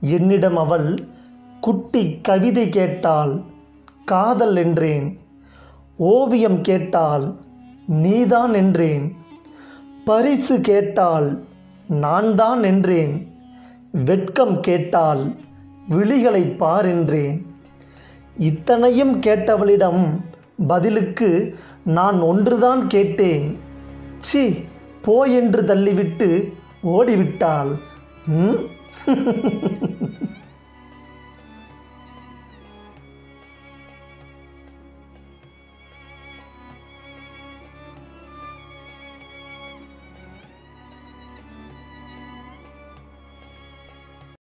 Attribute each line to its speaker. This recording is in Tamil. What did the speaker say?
Speaker 1: என்னிடம் அவள் குட்டி கவிதை கேட்டாள் காதல் என்றேன். ஓவியம் கேட்டால் நீதான் என்றேன். பரிசு கேட்டால் நான் தான் என்றேன். வெட்கம் கேட்டால் விழிகளை பார் என்றேன். இத்தனையும் கேட்டவளிடம் பதிலுக்கு நான் ஒன்றுதான் கேட்டேன். சி போ என்று தள்ளிவிட்டு ஓடிவிட்டாள். ம்?